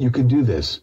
You can do this.